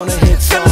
on a hit song.